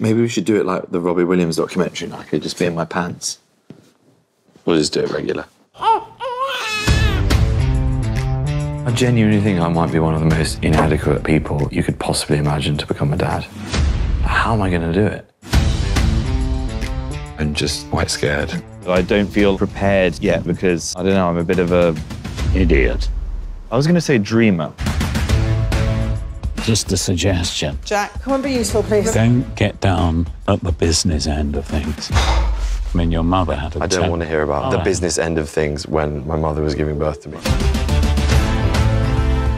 Maybe we should do it like the Robbie Williams documentary, and I could just be in my pants. We'll just do it regular. I genuinely think I might be one of the most inadequate people you could possibly imagine to become a dad. How am I going to do it? I'm just quite scared. I don't feel prepared yet because I don't know, I'm a bit of a Idiot. I was going to say dreamer. Just a suggestion. Jack, come and be useful, please. Don't get down at the business end of things. I mean, your mother had a I don't want to hear about the Oh. business end of things when my mother was giving birth to me.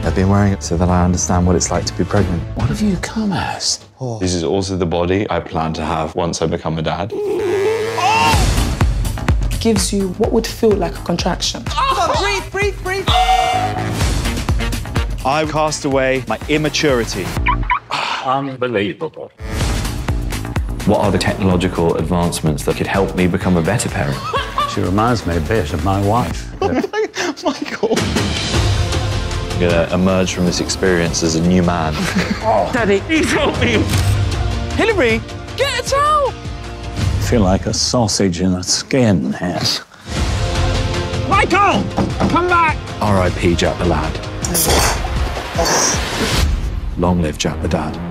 I've been wearing it so that I understand what it's like to be pregnant. What have you come as? Oh. This is also the body I plan to have once I become a dad. gives you what would feel like a contraction. breathe, breathe, breathe. I cast away my immaturity. Unbelievable. What are the technological advancements that could help me become a better parent? She reminds me a bit of my wife. Oh Michael. I'm going to emerge from this experience as a new man. oh, Daddy, please help me. Hilary, get it out! I feel like a sausage in a skin here. Michael, come back! R.I.P. Jack the lad. Long live Jack the dad.